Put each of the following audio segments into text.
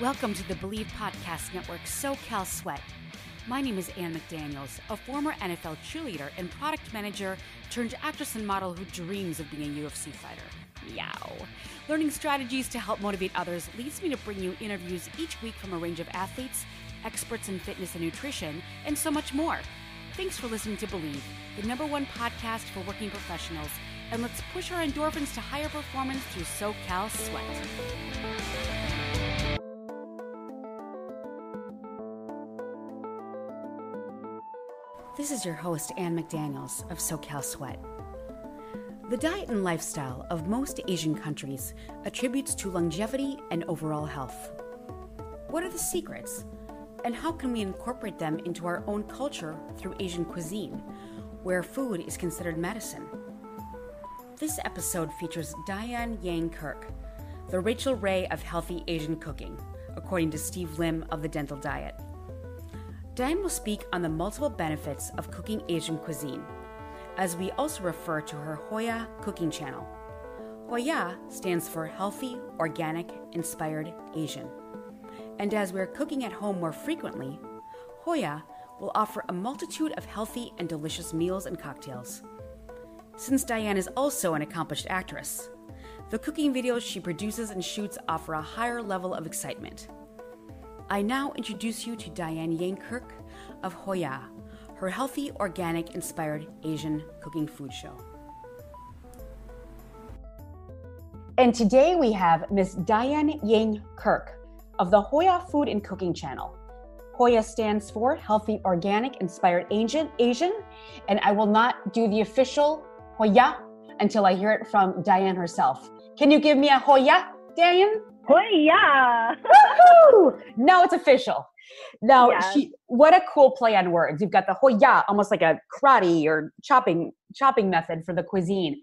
Welcome to the Bleav Podcast Network SoCal Sweat. My name is Anne McDaniels, a former NFL cheerleader and product manager turned actress and model who dreams of being a UFC fighter. Meow. Learning strategies to help motivate others leads me to bring you interviews each week from a range of athletes, experts in fitness and nutrition, and so much more. Thanks for listening to Bleav, the number one podcast for working professionals, and let's push our endorphins to higher performance through SoCal Sweat. This is your host, Anne McDaniels of SoCal Sweat. The diet and lifestyle of most Asian countries attributes to longevity and overall health. What are the secrets? And how can we incorporate them into our own culture through Asian cuisine, where food is considered medicine? This episode features Diane Yang Kirk, the Rachael Ray of healthy Asian cooking, according to Steve Lin of The Dental Diet. Diane will speak on the multiple benefits of cooking Asian cuisine, as we also refer to her HOIA cooking channel. HOIA stands for Healthy, Organic, Inspired Asian. And as we're cooking at home more frequently, HOIA will offer a multitude of healthy and delicious meals and cocktails. Since Diane is also an accomplished actress, the cooking videos she produces and shoots offer a higher level of excitement. I now introduce you to Diane Yang Kirk of HOIA, her healthy, organic, inspired Asian cooking food show. And today we have Miss Diane Yang Kirk of the HOIA Food and Cooking Channel. HOIA stands for Healthy, Organic, Inspired Asian, and I will not do the official Hoya until I hear it from Diane herself. Can you give me a Hoya, Diane? Hoya! Woohoo! Now it's official. Now, yes. she, what a cool play on words. You've got the Hoya, almost like a karate or chopping chopping method for the cuisine.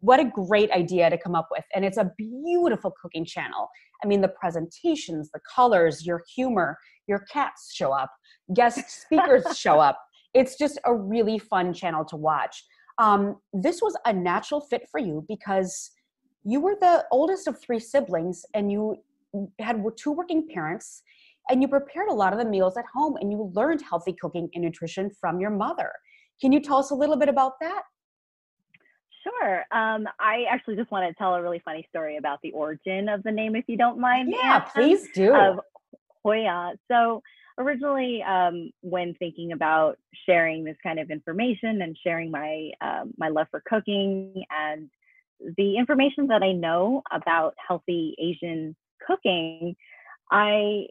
What a great idea to come up with. And it's a beautiful cooking channel. I mean, the presentations, the colors, your humor, your cats show up, guest speakers show up. It's just a really fun channel to watch. Um, this was a natural fit for you because you were the oldest of three siblings and you had two working parents and you prepared a lot of the meals at home and you learned healthy cooking and nutrition from your mother. Can you tell us a little bit about that? Sure. Um, I actually just want to tell a really funny story about the origin of the name, if you don't mind. Yeah, please do. Of HOIA. So originally, um, when thinking about sharing this kind of information and sharing my um, my love for cooking and the information that I know about healthy Asian cooking, I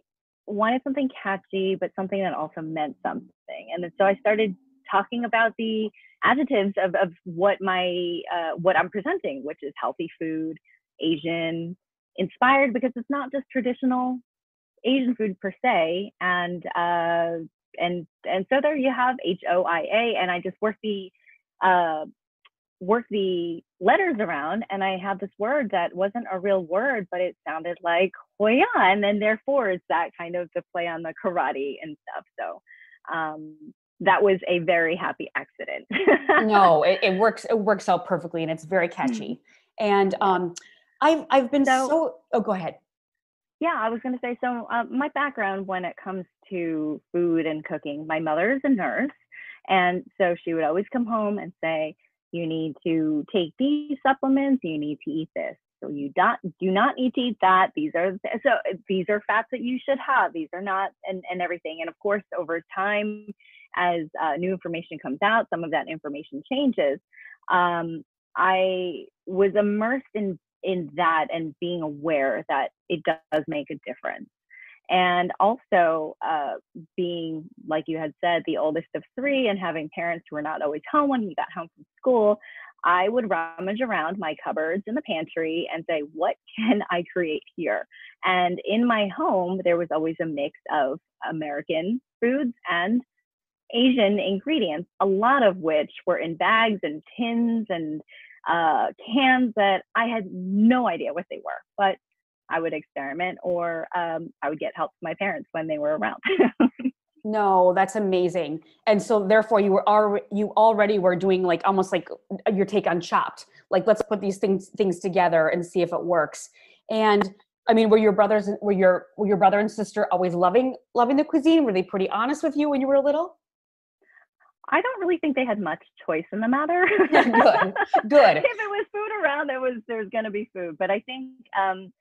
wanted something catchy, but something that also meant something. And so I started talking about the adjectives of, of what my uh, what I'm presenting, which is healthy food, Asian inspired, because it's not just traditional Asian food per se. And uh, and and so there you have H O I A, and I just work the uh, work the letters around and I had this word that wasn't a real word, but it sounded like Hoya. And then therefore it's that kind of the play on the karate and stuff. So um, that was a very happy accident. no, it, it, works, it works out perfectly and it's very catchy. Mm-hmm. And um, I've, I've been so, so, oh, go ahead. Yeah, I was going to say, so uh, my background when it comes to food and cooking, my mother is a nurse. And so she would always come home and say, you need to take these supplements, you need to eat this. So you not, do not need to eat that. These are so these are fats that you should have. These are not and, and everything. And of course, over time, as uh, new information comes out, some of that information changes. Um, I was immersed in in that and being aware that it does make a difference and also uh, being like you had said the oldest of three and having parents who were not always home when we got home from school i would rummage around my cupboards in the pantry and say what can i create here? And in my home there was always a mix of american foods and asian ingredients a lot of which were in bags and tins and uh, cans that i had no idea what they were but I would experiment or um, I would get help from my parents when they were around. no, that's amazing. And so therefore you were already, you already were doing like almost like your take on chopped. Like let's put these things things together and see if it works. And I mean, were your brothers were your were your brother and sister always loving loving the cuisine? Were they pretty honest with you when you were little? I don't really think they had much choice in the matter. good, good. if it was food around, there was there was going to be food. But I think um,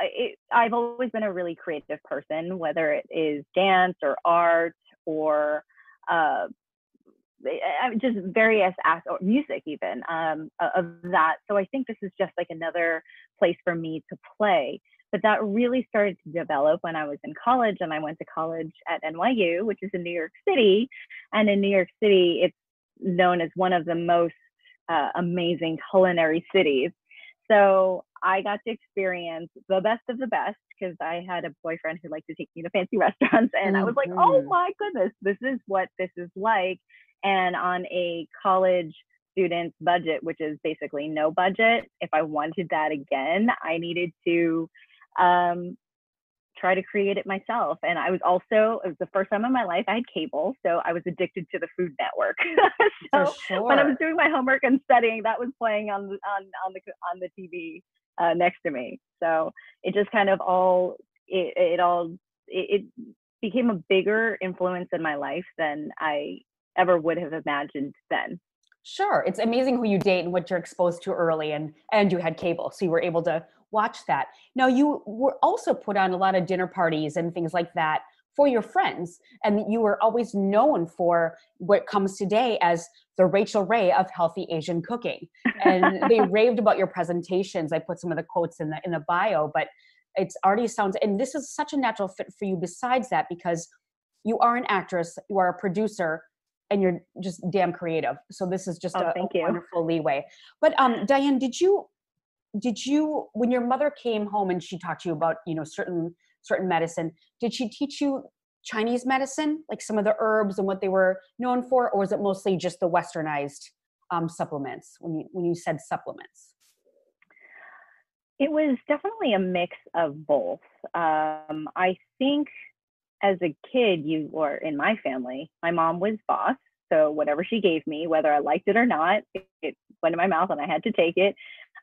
it, I've always been a really creative person, whether it is dance or art or uh, just various or music even um, of that. So I think this is just like another place for me to play. But that really started to develop when I was in college, and I went to college at NYU, which is in New York City. And in New York City, it's known as one of the most uh, amazing culinary cities. So I got to experience the best of the best because I had a boyfriend who liked to take me to fancy restaurants. And mm-hmm. I was like, oh mm-hmm. my goodness, this is what this is like. And on a college student's budget, which is basically no budget, if I wanted that again, I needed to um, try to create it myself. And I was also, it was the first time in my life I had cable. So I was addicted to the Food Network. so sure. when I was doing my homework and studying, that was playing on, on, on the, on the TV uh, next to me. So it just kind of all, it, it all, it, it became a bigger influence in my life than I ever would have imagined then. Sure. It's amazing who you date and what you're exposed to early and and you had cable. So you were able to watch that. Now you were also put on a lot of dinner parties and things like that for your friends and you were always known for what comes today as the Rachael Ray of healthy Asian cooking. And they raved about your presentations. I put some of the quotes in the in the bio, but it's already sounds and this is such a natural fit for you besides that because you are an actress, you are a producer, and you're just damn creative. So this is just oh, a, a wonderful leeway. But um, Diane, did you did you when your mother came home and she talked to you about you know certain certain medicine? Did she teach you Chinese medicine, like some of the herbs and what they were known for, or was it mostly just the westernized um, supplements? When you when you said supplements. It was definitely a mix of both. Um, I think as a kid, you were in my family, my mom was boss. So whatever she gave me, whether I liked it or not, it, it went in my mouth and I had to take it.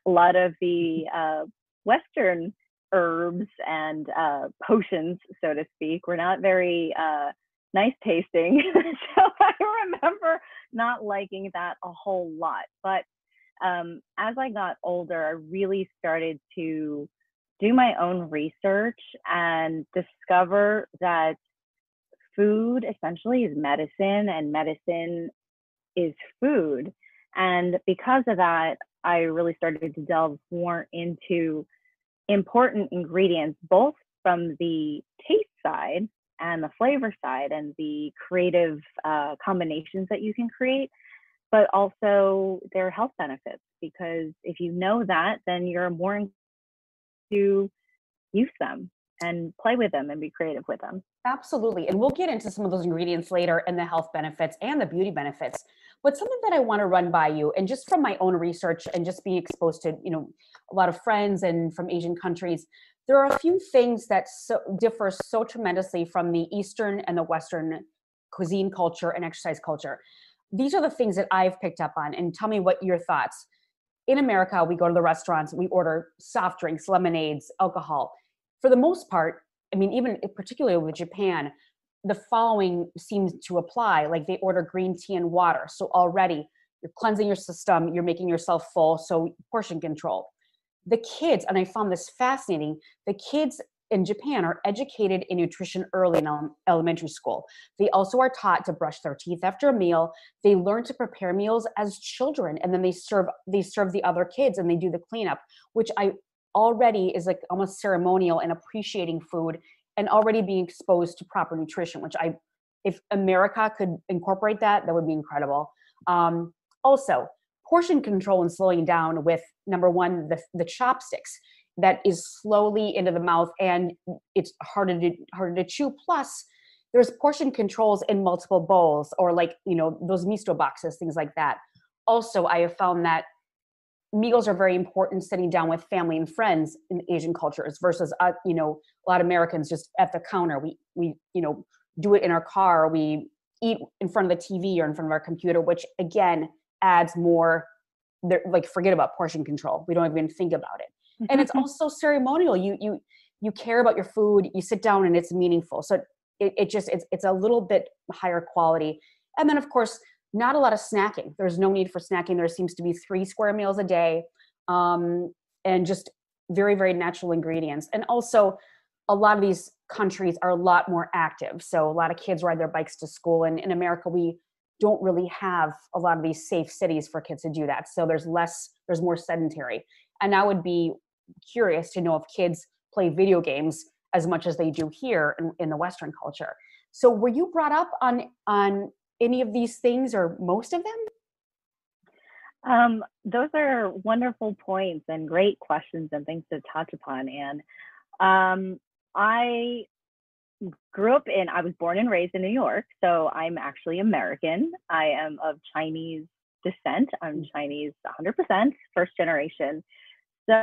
A lot of the uh, Western herbs and uh, potions, so to speak, were not very uh, nice tasting. so I remember not liking that a whole lot. But um, as I got older, I really started to do my own research and discover that food essentially is medicine and medicine is food. And because of that, I really started to delve more into important ingredients, both from the taste side and the flavor side and the creative uh, combinations that you can create, but also their health benefits. Because if you know that, then you're more to use them and play with them and be creative with them. Absolutely. And we'll get into some of those ingredients later and the health benefits and the beauty benefits. But something that I want to run by you and just from my own research and just being exposed to, you know, a lot of friends and from Asian countries, there are a few things that so, differ so tremendously from the Eastern and the Western cuisine culture and exercise culture. These are the things that I've picked up on and tell me what your thoughts in America, we go to the restaurants, we order soft drinks, lemonades, alcohol. For the most part, I mean, even particularly with Japan, the following seems to apply like they order green tea and water. So already you're cleansing your system, you're making yourself full. So portion control. The kids, and I found this fascinating, the kids in Japan are educated in nutrition early in elementary school. They also are taught to brush their teeth after a meal. They learn to prepare meals as children and then they serve they serve the other kids and they do the cleanup, which I already is like almost ceremonial and appreciating food and already being exposed to proper nutrition, which I if America could incorporate that, that would be incredible. Um, also, portion control and slowing down with number one, the, the chopsticks that is slowly into the mouth and it's harder to harder to chew plus there's portion controls in multiple bowls or like you know those miso boxes things like that also i have found that meals are very important sitting down with family and friends in asian cultures versus uh, you know a lot of americans just at the counter. We we you know do it in our car. We eat in front of the tv or in front of our computer which again adds more like forget about portion control. We don't even think about it. And it's also ceremonial. You you you care about your food. You sit down and it's meaningful. So it, it just it's, it's a little bit higher quality. And then of course not a lot of snacking. There's no need for snacking. There seems to be three square meals a day um, and just very very natural ingredients. And also a lot of these countries are a lot more active. So a lot of kids ride their bikes to school and in america we don't really have a lot of these safe cities for kids to do that. So there's less there's more sedentary. And i would be curious to know if kids play video games as much as they do here in, in the western culture. So were you brought up on on any of these things or most of them? Um, those are wonderful points and great questions and things to touch upon and um, i grew up in i was born and raised in new york so i'm actually american. I am of chinese descent. I'm mm. chinese 100% first generation. So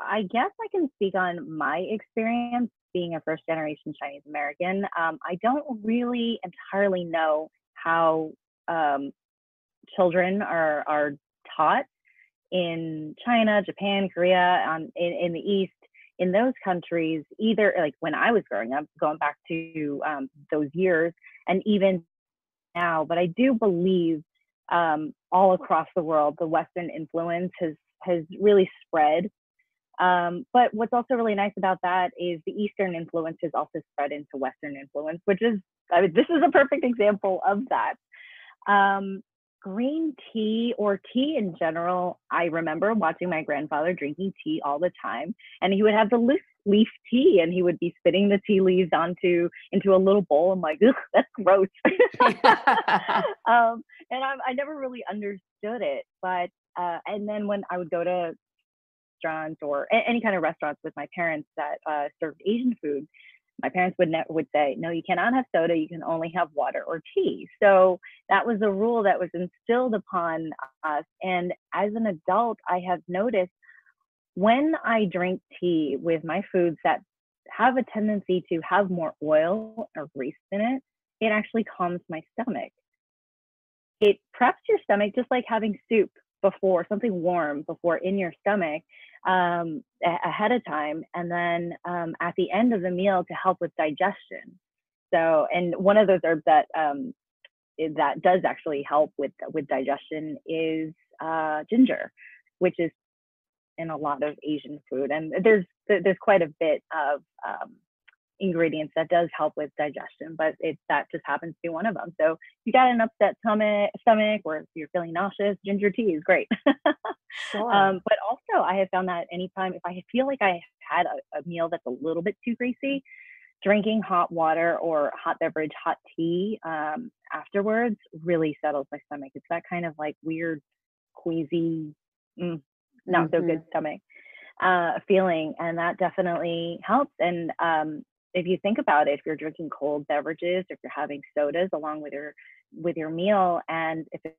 I guess I can speak on my experience being a first generation Chinese American. Um, I don't really entirely know how um, children are are taught in China, Japan, Korea, um, in, in the East, in those countries, either like when I was growing up, going back to um, those years, and even now. But I do believe um, all across the world, the Western influence has has really spread. Um, but what's also really nice about that is the Eastern influence has also spread into Western influence, which is, I mean, this is a perfect example of that. Um, green tea or tea in general, I remember watching my grandfather drinking tea all the time, and he would have the loose leaf tea, and he would be spitting the tea leaves onto into a little bowl. I'm like, ugh, that's gross. um, and I, I never really understood it, but uh, and then when I would go to restaurants or any kind of restaurants with my parents that uh, served Asian food, my parents would ne- would say, "No, you cannot have soda. You can only have water or tea." So that was a rule that was instilled upon us. And as an adult, I have noticed when I drink tea with my foods that have a tendency to have more oil or grease in it, it actually calms my stomach. It preps your stomach just like having soup before something warm before in your stomach um, a- ahead of time and then um, at the end of the meal to help with digestion. So and one of those herbs that um, that does actually help with with digestion is uh, ginger which is in a lot of asian food and there's there's quite a bit of um, ingredients that does help with digestion, but it that just happens to be one of them. So if you got an upset stomach, stomach, or if you're feeling nauseous, ginger tea is great. sure. um, but also, I have found that anytime if I feel like I had a, a meal that's a little bit too greasy, drinking hot water or hot beverage, hot tea um, afterwards really settles my stomach. It's that kind of like weird, queasy, mm, not mm-hmm. so good mm-hmm. stomach uh, feeling, and that definitely helps. And um, if you think about it, if you're drinking cold beverages, if you're having sodas along with your with your meal, and if it's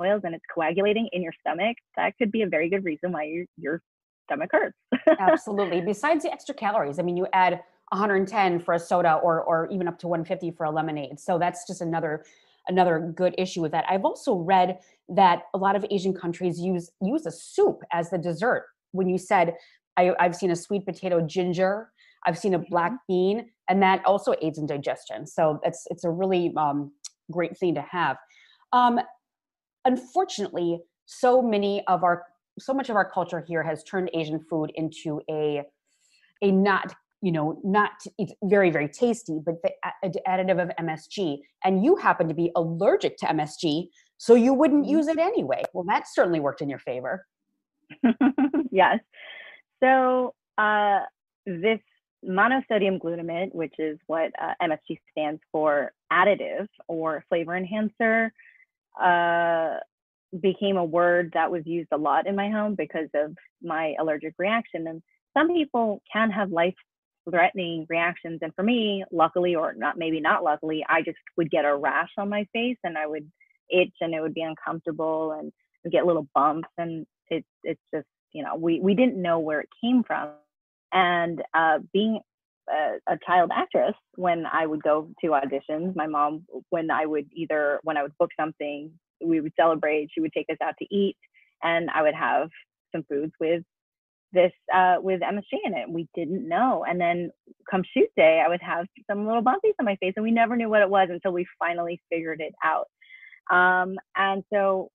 oils and it's coagulating in your stomach, that could be a very good reason why your your stomach hurts. Absolutely. Besides the extra calories, I mean, you add 110 for a soda or or even up to 150 for a lemonade. So that's just another another good issue with that. I've also read that a lot of Asian countries use use a soup as the dessert. When you said I, I've seen a sweet potato ginger I've seen a black mm-hmm. bean, and that also aids in digestion. So it's it's a really um, great thing to have. Um, unfortunately, so many of our so much of our culture here has turned Asian food into a a not you know not it's very very tasty but the additive of msg and you happen to be allergic to msg so you wouldn't mm-hmm. use it anyway well that certainly worked in your favor yes so uh, this monosodium glutamate, which is what uh, MSG stands for, additive or flavor enhancer, uh, became a word that was used a lot in my home because of my allergic reaction. And some people can have life threatening reactions. And for me, luckily, or not maybe not luckily, I just would get a rash on my face and I would itch and it would be uncomfortable and get little bumps. And it's it's just, you know, we, we didn't know where it came from and uh, being a, a, child actress, when I would go to auditions, my mom, when I would either, when I would book something, we would celebrate, she would take us out to eat, and I would have some foods with this uh, with MSG in it. We didn't know. And then come shoot day, I would have some little bumpies on my face, and we never knew what it was until we finally figured it out. Um, and so,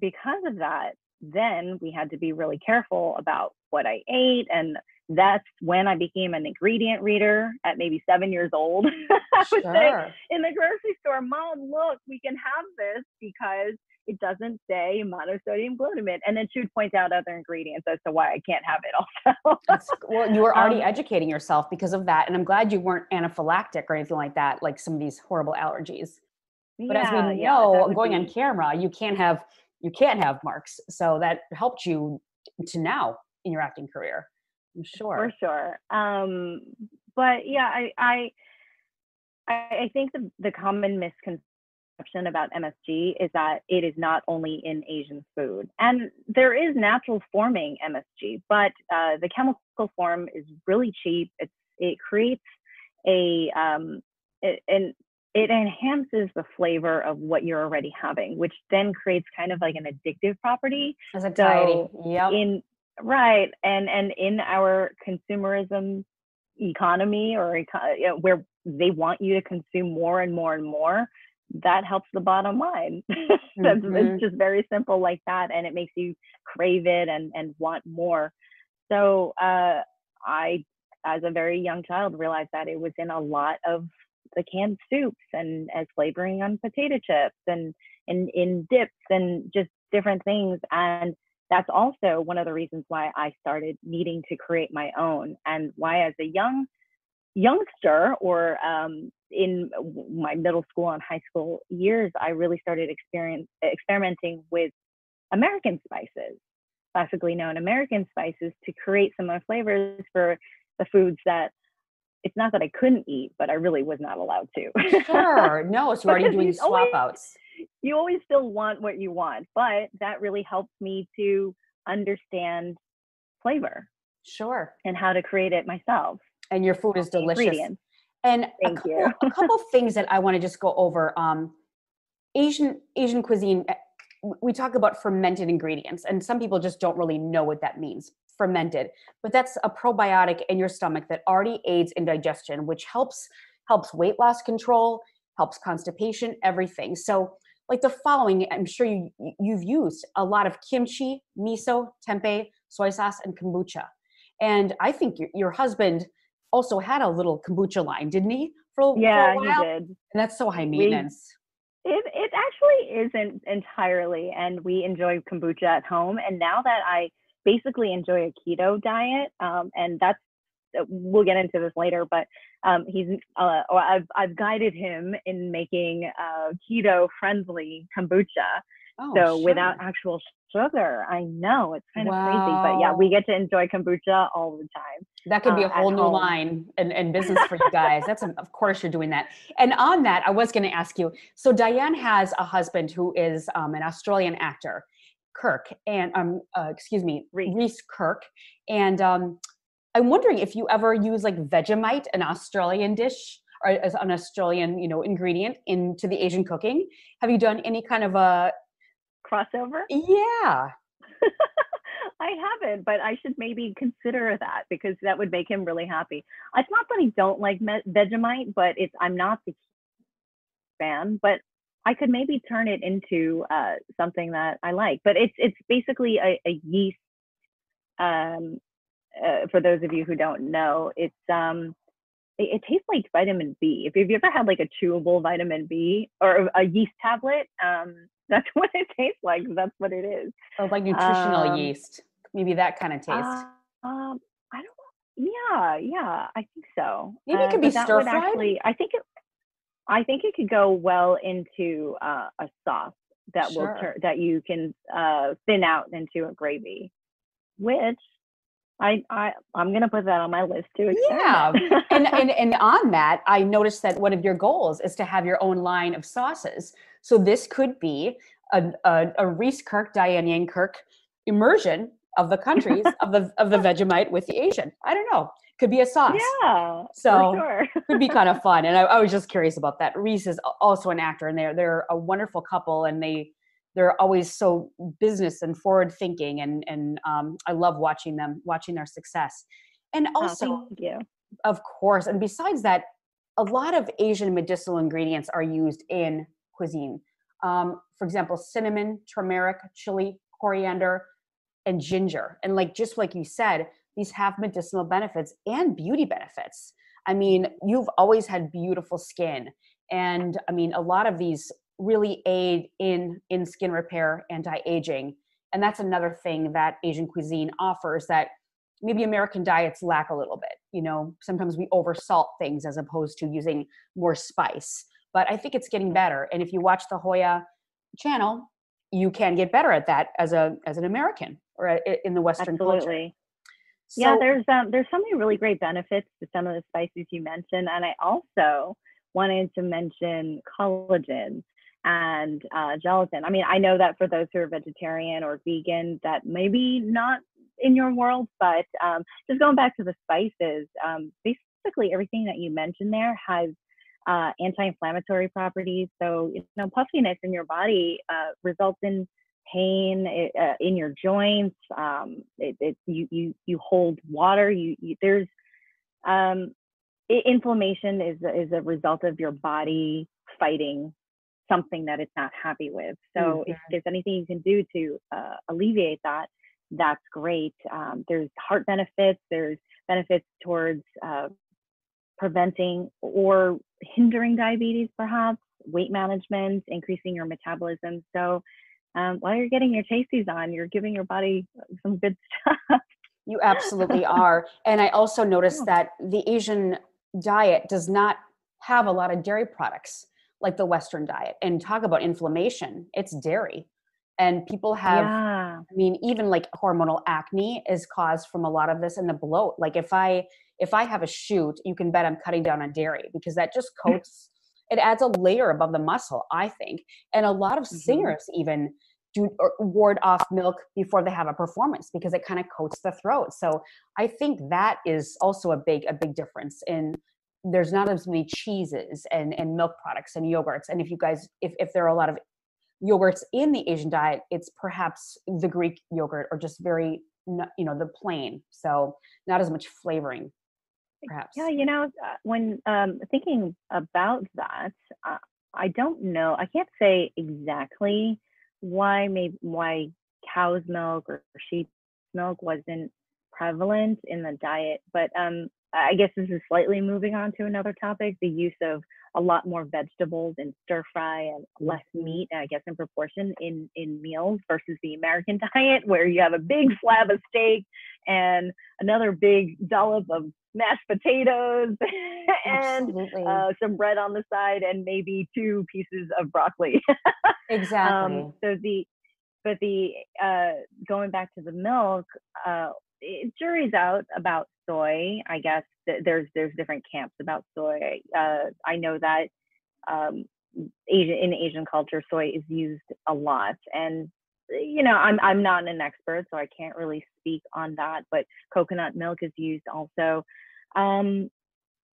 because of that, then we had to be really careful about what I ate. And that's when I became an ingredient reader at maybe seven years old. I would sure. say in the grocery store, Mom, look, we can have this because it doesn't say monosodium glutamate. And then she would point out other ingredients as to why I can't have it also. well, you were already um, educating yourself because of that. And I'm glad you weren't anaphylactic or anything like that, like some of these horrible allergies. But yeah, as we know, yeah, going be... on camera, you can't have you can't have marks. So that helped you to now in your acting career. I'm sure. For sure. Um, but yeah, I, I I think the, the common misconception about MSG is that it is not only in Asian food. And there is natural forming MSG, but uh, the chemical form is really cheap. It's, it creates a, um, it, and it enhances the flavor of what you're already having, which then creates kind of like an addictive property. As a so yep. In right, and and in our consumerism economy, or you know, where they want you to consume more and more and more, that helps the bottom line. mm-hmm. It's just very simple like that, and it makes you crave it and and want more. So uh, I, as a very young child, realized that it was in a lot of the canned soups and as flavoring on potato chips and in in dips and just different things and that's also one of the reasons why I started needing to create my own and why as a young youngster or um, in my middle school and high school years, I really started experience, experimenting with American spices, classically known American spices, to create some of the flavors for the foods that it's not that I couldn't eat, but I really was not allowed to. sure. No, so already doing swap always, outs. You always still want what you want, but that really helped me to understand flavor. Sure. And how to create it myself. And your food is delicious. And a couple, a couple things that I want to just go over. Um, Asian Asian cuisine, eh, we talk about fermented ingredients, and some people just don't really know what that means. Fermented, but that's a probiotic in your stomach that already aids in digestion, which helps helps weight loss control, helps constipation, everything. So, like the following, I'm sure you you've used a lot of kimchi, miso, tempeh, soy sauce, and kombucha. And I think your, your husband also had a little kombucha line, didn't he? For, yeah, for he did. And that's so high maintenance. We, it it actually isn't entirely, and we enjoy kombucha at home. And now that I basically enjoy a keto diet, um, and that's we'll get into this later, but um, he's uh, or I've I've guided him in making uh, keto friendly kombucha. Oh, so sure. without actual sugar. I know it's kind of wow. crazy, but yeah, we get to enjoy kombucha all the time. That could be uh, a whole new home. line and, and business for you guys. That's a, of course you're doing that. And on that, I was going to ask you. So Diane has a husband who is um, an Australian actor, Kirk, and um, uh, excuse me, Reese, Reese Kirk, and um, I'm wondering if you ever use like Vegemite, an Australian dish or as an Australian, you know, ingredient into the Asian cooking. Have you done any kind of a crossover? Yeah. I haven't, but I should maybe consider that because that would make him really happy. It's not that I don't like Vegemite, but it's I'm not the fan, but I could maybe turn it into uh, something that I like. But it's it's basically a, a yeast. Um, uh, for those of you who don't know, it's um, it, it, tastes like vitamin B. If you've ever had like a chewable vitamin B or a yeast tablet, um, that's what it tastes like. That's what it is. So it's like nutritional um, yeast, maybe that kind of taste. Uh, um, I don't. Yeah, yeah, I think so. Maybe it could uh, be stir fried. Actually, I think it. I think it could go well into uh, a sauce that sure. will turn that you can uh, thin out into a gravy, which I, I I'm gonna put that on my list too. Yeah, and, and and on that, I noticed that one of your goals is to have your own line of sauces. So this could be a, a, a Reese Kirk, Diane Yang Kirk immersion of the countries of the of the Vegemite with the Asian. I don't know. Could be a sauce. Yeah. So sure. could be kind of fun. And I, I was just curious about that. Reese is also an actor, and they're they're a wonderful couple, and they they're always so business and forward thinking and and um, i love watching them watching their success. And Oh, also you. of course and besides that a lot of asian medicinal ingredients are used in cuisine. Um, for example cinnamon turmeric chili coriander and ginger. And like just like you said these have medicinal benefits and beauty benefits. I mean you've always had beautiful skin. And i mean a lot of these really aid in in skin repair anti-aging and that's another thing that asian cuisine offers that maybe american diets lack a little bit. You know sometimes we oversalt things as opposed to using more spice. But i think it's getting better. And if you watch the HOIA channel you can get better at that as a as an american or a, in the western culture. Absolutely. yeah, there's um there's so many really great benefits to some of the spices you mentioned, and I also wanted to mention collagen and uh, gelatin. I mean, I know that for those who are vegetarian or vegan, that maybe not in your world, but um, just going back to the spices, um, basically everything that you mentioned there has uh, anti-inflammatory properties. So you know, puffiness in your body uh, results in pain it, uh, in your joints. Um, it, it, you you you hold water. You, you there's um, inflammation is is a result of your body fighting something that it's not happy with. So if there's anything you can do to uh, alleviate that, that's great. Um, there's heart benefits. There's benefits towards uh, preventing or hindering diabetes, perhaps weight management, increasing your metabolism. So um, while you're getting your tasties on, you're giving your body some good stuff. You absolutely are. And I also noticed Yeah. that the Asian diet does not have a lot of dairy products like the Western diet. And talk about inflammation, it's dairy. And people have, yeah. I mean, even like hormonal acne is caused from a lot of this and the bloat. Like if I if I have a shoot, you can bet I'm cutting down on dairy because that just coats it adds a layer above the muscle, I think. And a lot of Mhm. singers even do or ward off milk before they have a performance because it kind of coats the throat. So I think that is also a big a big difference in there's not as many cheeses and, and milk products and yogurts. And if you guys if, if there are a lot of yogurts in the Asian diet, it's perhaps the Greek yogurt or just very you know the plain. So not as much flavoring, perhaps. Yeah, you know, uh, when um, thinking about that, uh, I don't know. I can't say exactly why maybe why cow's milk or sheep's milk wasn't prevalent in the diet, but um, I guess this is slightly moving on to another topic: the use of a lot more vegetables in stir fry and less meat, I guess, in proportion in in meals versus the American diet, where you have a big slab of steak and another big dollop of mashed potatoes and uh, some bread on the side and maybe two pieces of broccoli. exactly. um, so the but the uh, going back to the milk, uh, it, jury's out about soy. I guess th- there's there's different camps about soy. Uh, I know that um, Asian in Asian culture, soy is used a lot, and you know I'm I'm not an expert, so I can't really speak on that. But coconut milk is used also. Um,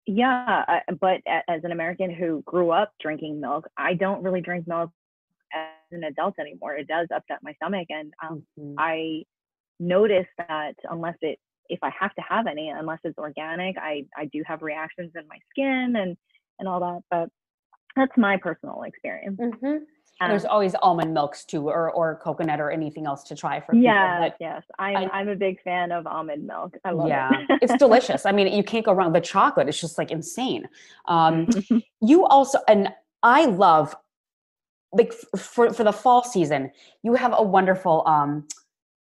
yeah, uh, but as an American who grew up drinking milk, I don't really drink milk as an adult anymore. It does upset my stomach, and um, Mhm. I notice that unless it, if I have to have any, unless it's organic, I I do have reactions in my skin and and all that. But that's my personal experience. Mhm. Um, There's always almond milks too, or or coconut, or anything else to try for people. yes, but yes, I'm I- I'm a big fan of almond milk. I love yeah, it. it's delicious. I mean, you can't go wrong. The chocolate is just like insane. Um, you also, and I love, like for for the fall season, you have a wonderful um,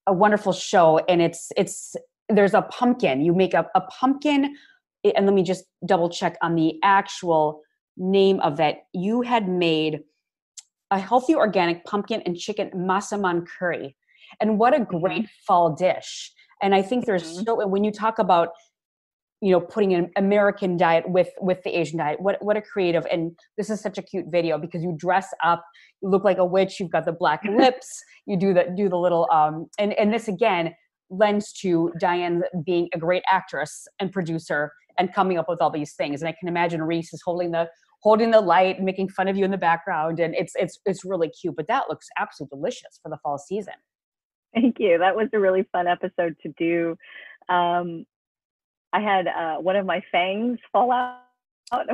a wonderful show, and it's it's there's a pumpkin. You make a, a pumpkin, eh, and let me just double check on the actual name of that. You had made a healthy organic pumpkin and chicken massaman curry. And what a great fall dish. And I think there's Mhm. so when you talk about you know putting an American diet with with the Asian diet, what what a creative and this is such a cute video because you dress up, you look like a witch, you've got the black lips, you do the do the little um and and this again lends to Diane being a great actress and producer and coming up with all these things. And I can imagine Reese is holding the holding the light, making fun of you in the background, and it's it's it's really cute. But that looks absolutely delicious for the fall season. Thank you. That was a really fun episode to do. Um, I had uh, one of my fangs fall out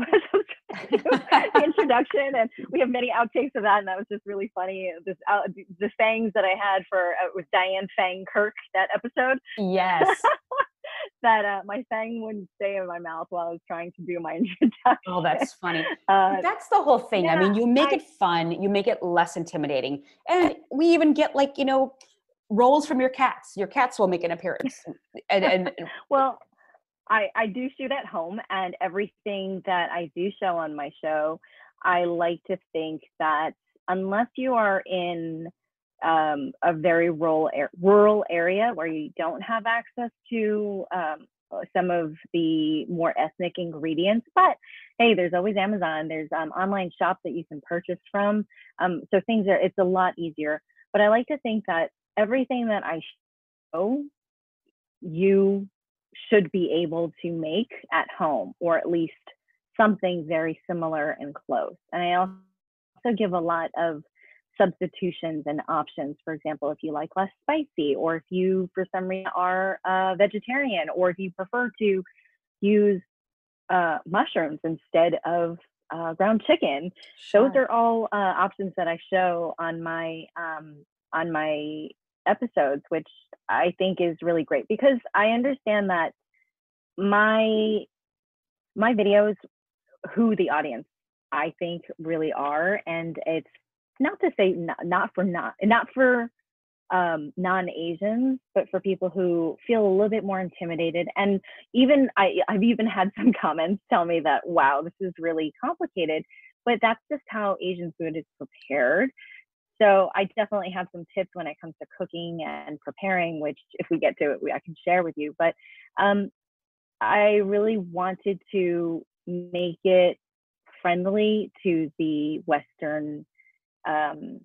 the introduction, and we have many outtakes of that, and that was just really funny. This uh, the fangs that I had for uh, with Diane Fang Kirk that episode. Yes. that uh, my fang wouldn't stay in my mouth while I was trying to do my introduction. Oh, that's funny. Uh, that's the whole thing. Yeah, I mean, you make I, it fun, you make it less intimidating, and we even get like you know roles from your cats. Your cats will make an appearance, and, and well, I, I do shoot at home and everything that I do show on my show, I like to think that unless you are in um, a very rural, rural area where you don't have access to um, some of the more ethnic ingredients, but hey, there's always Amazon, there's um, online shops that you can purchase from. Um, so things are, it's a lot easier. But I like to think that everything that I show, you should be able to make at home, or at least something very similar and close. And I also give a lot of substitutions and options. For example, if you like less spicy, or if you, for some reason, are a vegetarian, or if you prefer to use uh, mushrooms instead of uh, ground chicken. Sure. Those are all uh, options that I show on my um, on my episodes, which I think is really great because I understand that my my videos, who the audience I think really are, and it's not to say not, not for not not for um, non-Asians, but for people who feel a little bit more intimidated. And even I, I've even had some comments tell me that, wow, this is really complicated. But that's just how Asian food is prepared. So I definitely have some tips when it comes to cooking and preparing, which if we get to it, we, I can share with you. But um, I really wanted to make it friendly to the Western um,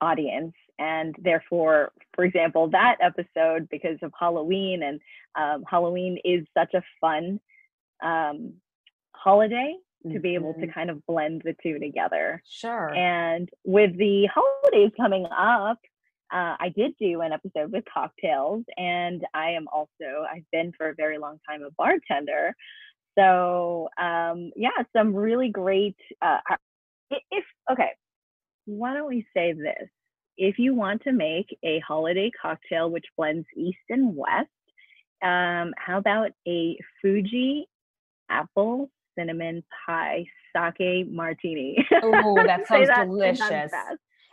audience. And therefore, for example, that episode, because of Halloween, and um, Halloween is such a fun um, holiday to be able to mm-hmm. kind of blend the two together. Sure. And with the holidays coming up, uh, I did do an episode with cocktails, and I am also, I've been for a very long time a bartender. So, um, yeah, some really great, uh, if, okay, why don't we say this? If you want to make a holiday cocktail which blends East and West, um, how about a Fuji apple cinnamon pie sake martini. Oh, that sounds that delicious.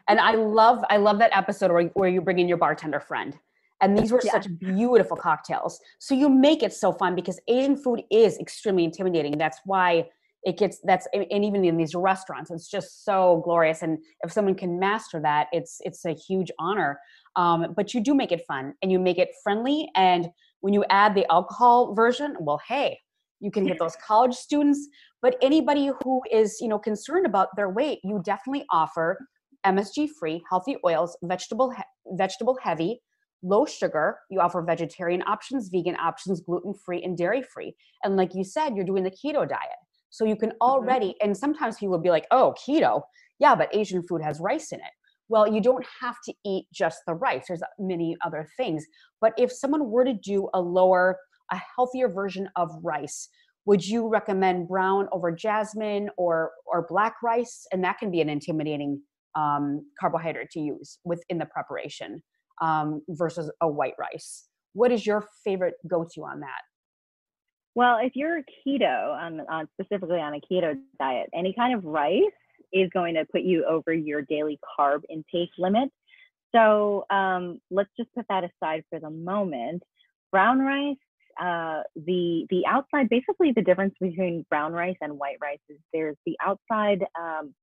And I love I love that episode where, where you bring in your bartender friend. And these were yeah. such beautiful cocktails. So you make it so fun because Asian food is extremely intimidating. That's why it gets that's and even in these restaurants, it's just so glorious. And if someone can master that, it's it's a huge honor. Um, but you do make it fun and you make it friendly. And when you add the alcohol version, well, hey, you can get those college students but anybody who is you know concerned about their weight you definitely offer msg free healthy oils vegetable he- vegetable heavy low sugar. You offer vegetarian options vegan options gluten free and dairy free and like you said you're doing the keto diet. So you can mm-hmm. already mm-hmm. and sometimes people will be like oh keto? Yeah but asian food has rice in it. Well you don't have to eat just the rice. There's many other things. But if someone were to do a lower a healthier version of rice. Would you recommend brown over jasmine or or black rice? And that can be an intimidating um, carbohydrate to use within the preparation um, versus a white rice. What is your favorite go-to on that? Well if you're keto on, on specifically on a keto diet any kind of rice is going to put you over your daily carb intake limit. So um, let's just put that aside for the moment. Brown rice uh, the the outside basically the difference between brown rice and white rice is there's the outside um,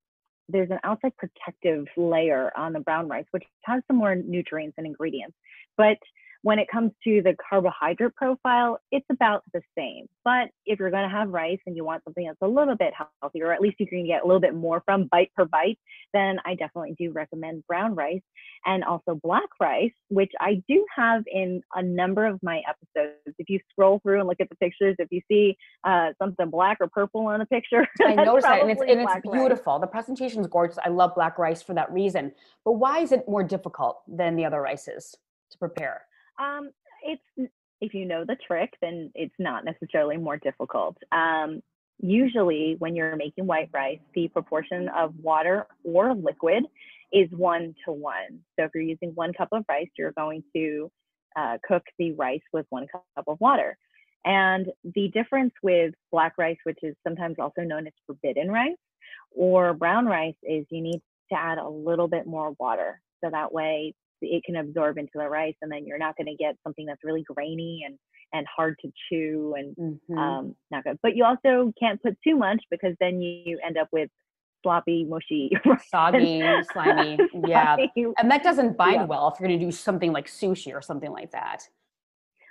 there's an outside protective layer on the brown rice which has some more nutrients and ingredients but when it comes to the carbohydrate profile, it's about the same. But if you're going to have rice and you want something that's a little bit healthier, or at least you can get a little bit more from bite per bite, then I definitely do recommend brown rice and also black rice, which I do have in a number of my episodes. If you scroll through and look at the pictures, if you see uh, something black or purple on a picture, I noticed that, and it's, and it's beautiful. Rice. The presentation is gorgeous. I love black rice for that reason. But why is it more difficult than the other rices to prepare? Um, it's if you know the trick, then it's not necessarily more difficult. Um, usually, when you're making white rice, the proportion of water or liquid is one to one. So if you're using one cup of rice, you're going to uh, cook the rice with one cup of water. And the difference with black rice, which is sometimes also known as forbidden rice, or brown rice, is you need to add a little bit more water. So that way it can absorb into the rice and then you're not going to get something that's really grainy and and hard to chew and mm-hmm. um, not good. But you also can't put too much because then you end up with sloppy mushy soggy slimy yeah. And that doesn't bind yeah. well if you're going to do something like sushi or something like that.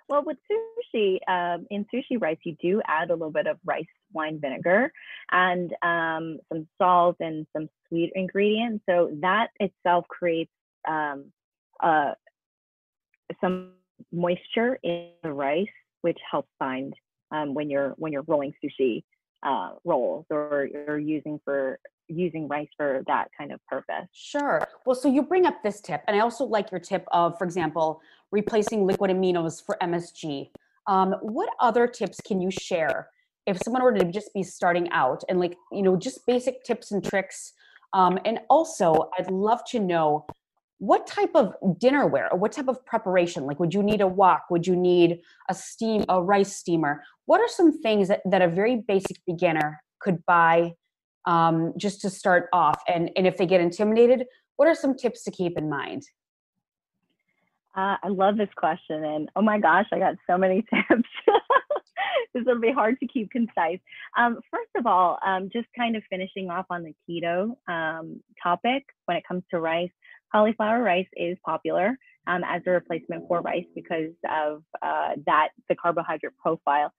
Well with sushi um, in sushi rice you do add a little bit of rice wine vinegar and um, some salt and some sweet ingredients. So that itself creates um, uh, some moisture in the rice, which helps bind um, when you're when you're rolling sushi uh, rolls or you're using for using rice for that kind of purpose. Sure. Well, so you bring up this tip, and I also like your tip of, for example, replacing liquid aminos for MSG. Um, what other tips can you share if someone were to just be starting out and like you know just basic tips and tricks? Um, and also, I'd love to know what type of dinnerware or what type of preparation? Like would you need a wok? Would you need a steam a rice steamer? What are some things that, that a very basic beginner could buy um, just to start off? And and if they get intimidated what are some tips to keep in mind? Uh, i love this question and oh my gosh i got so many tips. This will be hard to keep concise. Um, first of all um, just kind of finishing off on the keto um, topic when it comes to rice cauliflower rice is popular um, as a replacement for rice because of uh, that the carbohydrate profile.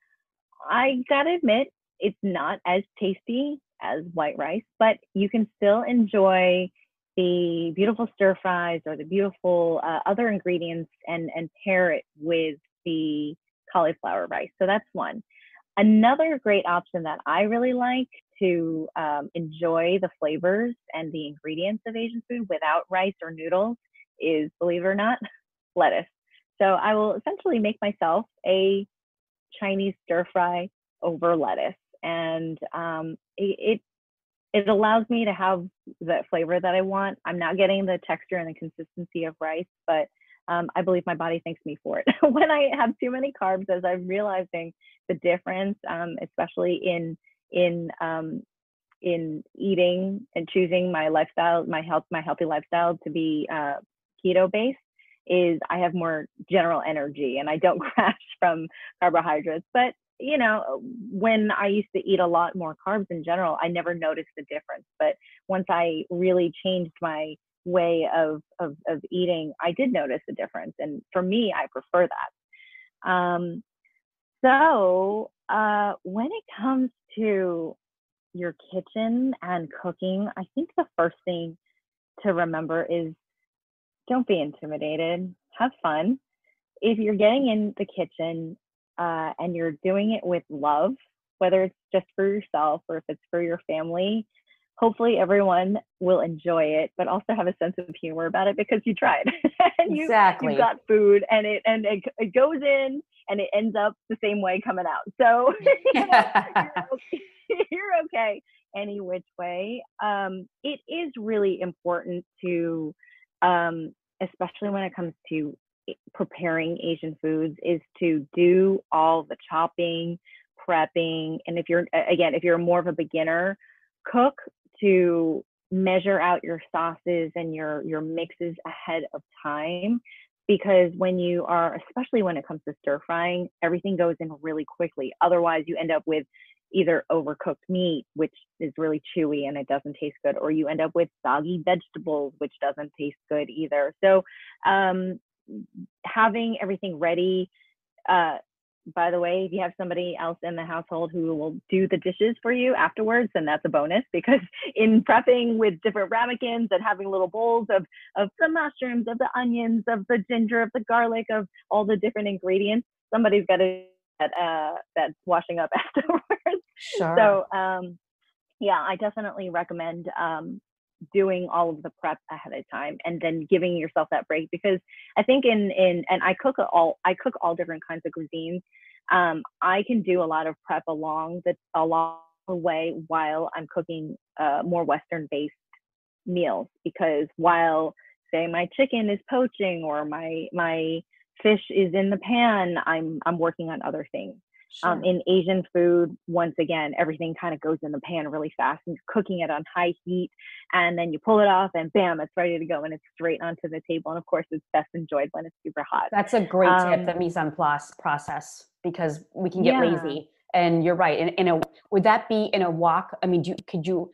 I gotta admit, it's not as tasty as white rice, but you can still enjoy the beautiful stir fries or the beautiful uh, other ingredients and and pair it with the cauliflower rice. So that's one. Another great option that I really like to um, enjoy the flavors and the ingredients of Asian food without rice or noodles is, believe it or not, lettuce. So I will essentially make myself a Chinese stir fry over lettuce, and um, it, it it allows me to have the flavor that I want. I'm not getting the texture and the consistency of rice, but um, I believe my body thanks me for it. when I have too many carbs, as I'm realizing the difference, um, especially in in um, in eating and choosing my lifestyle, my health, my healthy lifestyle to be uh, keto based, is I have more general energy and I don't crash from carbohydrates. But you know, when I used to eat a lot more carbs in general, I never noticed the difference. But once I really changed my way of, of, of eating, I did notice a difference. And for me, I prefer that. Um, so uh, when it comes to your kitchen and cooking, I think the first thing to remember is don't be intimidated, have fun. If you're getting in the kitchen uh, and you're doing it with love, whether it's just for yourself or if it's for your family, hopefully everyone will enjoy it, but also have a sense of humor about it because you tried and you, exactly. you got food and it and it, it goes in and it ends up the same way coming out. So you know, you're, okay, you're okay any which way. Um, it is really important to, um, especially when it comes to preparing Asian foods, is to do all the chopping, prepping, and if you're again, if you're more of a beginner, cook to measure out your sauces and your your mixes ahead of time because when you are especially when it comes to stir frying everything goes in really quickly. Otherwise you end up with either overcooked meat which is really chewy and it doesn't taste good or you end up with soggy vegetables which doesn't taste good either. So um, having everything ready uh, by the way, if you have somebody else in the household who will do the dishes for you afterwards, then that's a bonus because in prepping with different ramekins and having little bowls of, of the mushrooms, of the onions, of the ginger, of the garlic, of all the different ingredients, somebody's got to that uh, that's washing up afterwards. Sure. So um, yeah, I definitely recommend um, doing all of the prep ahead of time and then giving yourself that break because I think in in and I cook all I cook all different kinds of cuisines. Um, I can do a lot of prep along the along the way while I'm cooking uh, more Western based meals because while say my chicken is poaching or my my fish is in the pan, I'm I'm working on other things. Um, sure. Um, in Asian food, once again, everything kind of goes in the pan really fast and you're cooking it on high heat. And then you pull it off and bam, it's ready to go and it's straight onto the table. And of course, it's best enjoyed when it's super hot. That's a great um, tip, the mise en place process, because we can get yeah. lazy. And you're right. In, in a, would that be in a wok? I mean, do, could you,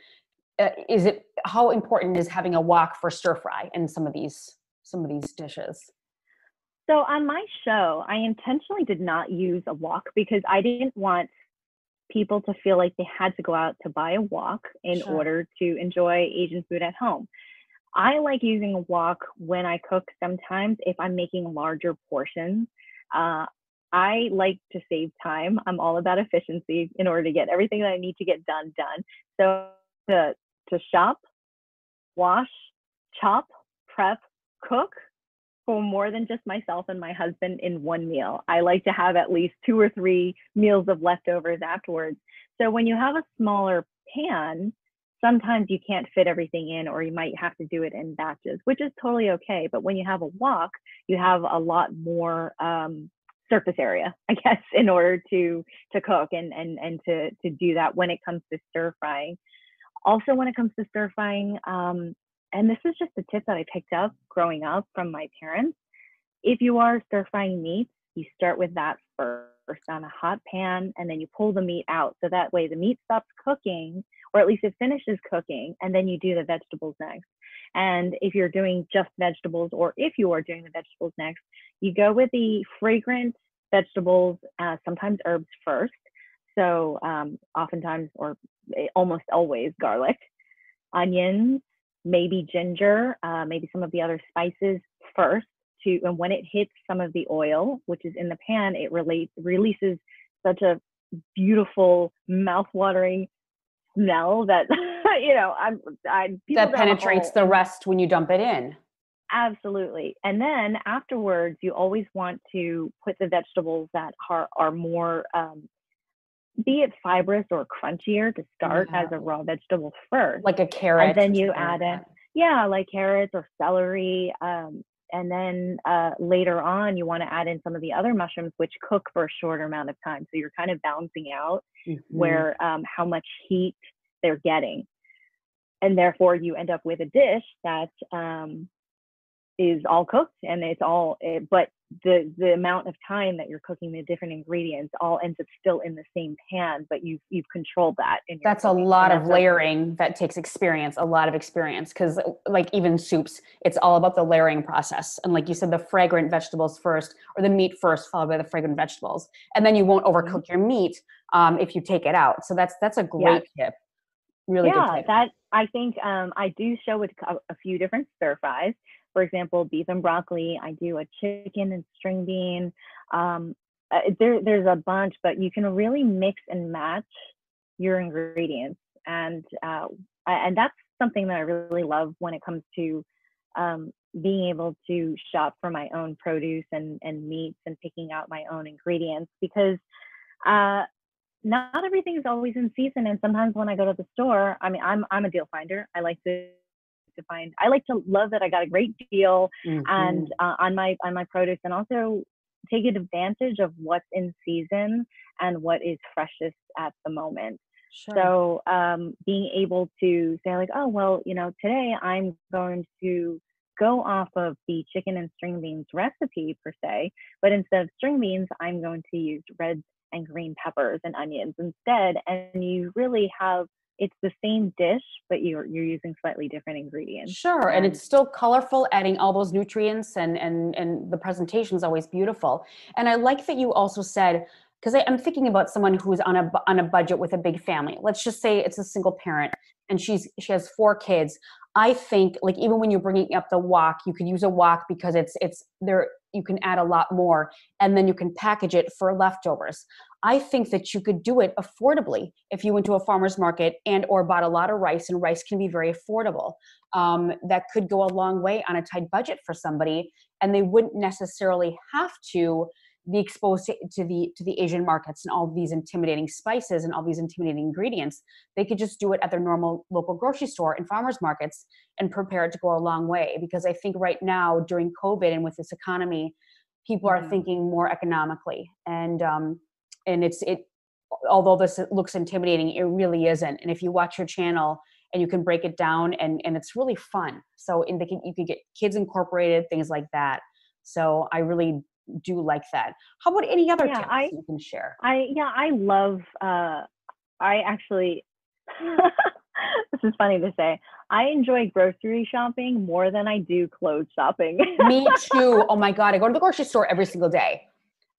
uh, is it, how important is having a wok for stir fry in some of these, some of these dishes? So on my show, I intentionally did not use a wok because I didn't want people to feel like they had to go out to buy a wok in sure. order to enjoy Asian food at home. I like using a wok when I cook sometimes if I'm making larger portions. Uh, I like to save time. I'm all about efficiency in order to get everything that I need to get done done. So to to shop, wash, chop, prep, cook for more than just myself and my husband in one meal. I like to have at least two or three meals of leftovers afterwards. So when you have a smaller pan, sometimes you can't fit everything in or you might have to do it in batches, which is totally okay. But when you have a wok, you have a lot more um, surface area, I guess, in order to to cook and and and to to do that when it comes to stir frying. Also, when it comes to stir frying, um, and this is just a tip that I picked up growing up from my parents. If you are stir frying meats, you start with that first on a hot pan and then you pull the meat out. So that way the meat stops cooking, or at least it finishes cooking, and then you do the vegetables next. And if you're doing just vegetables, or if you are doing the vegetables next, you go with the fragrant vegetables, uh, sometimes herbs first. So um, oftentimes, or eh, almost always, garlic, onions, maybe ginger, uh, maybe some of the other spices first to, and when it hits some of the oil, which is in the pan, it relates, releases such a beautiful, mouth-watering smell that, you know, I'm, I, that penetrates the rest when you dump it in. Absolutely. And then afterwards, you always want to put the vegetables that are, are more um, be it fibrous or crunchier to start yeah. as a raw vegetable first. Like a carrot. And then you add in, yeah, like carrots or celery. Um, and then uh, later on, you want to add in some of the other mushrooms, which cook for a shorter amount of time. So you're kind of balancing out mm-hmm. where um, how much heat they're getting. And therefore, you end up with a dish that um, is all cooked and it's all, eh, but the the amount of time that you're cooking the different ingredients all ends up still in the same pan but you've you've controlled that that's a lot of layering that takes experience a lot of experience because like even soups it's all about the layering process and like you said the fragrant vegetables first or the meat first followed by the fragrant vegetables and then you won't mm-hmm. overcook your meat um, if you take it out so that's that's a great yeah. tip really yeah, good tip. that i think um, i do show with a, a few different stir fries for example, beef and broccoli. I do a chicken and string bean. Um, uh, there, there's a bunch, but you can really mix and match your ingredients, and uh, and that's something that I really love when it comes to um, being able to shop for my own produce and and meats and picking out my own ingredients because uh, not everything is always in season, and sometimes when I go to the store, I mean, I'm I'm a deal finder. I like to to find i like to love that i got a great deal mm-hmm. and uh, on my on my produce and also take advantage of what's in season and what is freshest at the moment sure. so um, being able to say like oh well you know today i'm going to go off of the chicken and string beans recipe per se but instead of string beans i'm going to use red and green peppers and onions instead and you really have it's the same dish, but you're you're using slightly different ingredients. Sure, and, it's still colorful, adding all those nutrients, and and and the presentation is always beautiful. And I like that you also said because I'm thinking about someone who's on a on a budget with a big family. Let's just say it's a single parent, and she's she has four kids. I think like even when you're bringing up the wok, you could use a wok because it's it's there. You can add a lot more, and then you can package it for leftovers. I think that you could do it affordably if you went to a farmer's market and or bought a lot of rice, and rice can be very affordable. Um, that could go a long way on a tight budget for somebody, and they wouldn't necessarily have to be exposed to, to, the to the asian markets and all these intimidating spices and all these intimidating ingredients they could just do it at their normal local grocery store and farmers markets and prepare it to go a long way. Because i think right now during covid and with this economy people are mm-hmm. thinking more economically. And um, and it's it although this looks intimidating it really isn't. And if you watch your channel and you can break it down and and it's really fun. So in the you can get kids incorporated things like that. So i really do like that how about any other yeah, tips I, you can share i yeah i love uh i actually this is funny to say. I enjoy grocery shopping more than I do clothes shopping. Me too. Oh my God. I go to the grocery store every single day.